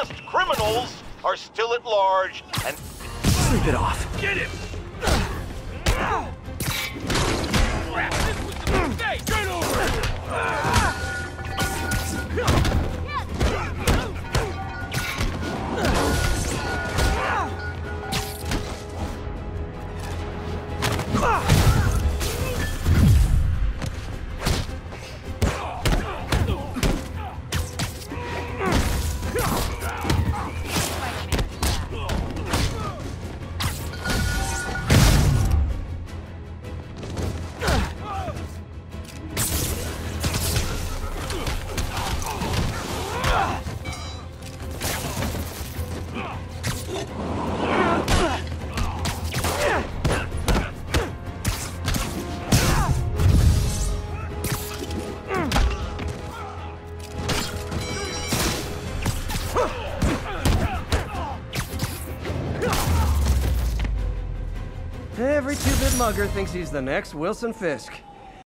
last criminals are still at large and Sleep it off. Get him! Crap, this was a mistake! Get over it! Every two-bit mugger thinks he's the next Wilson Fisk.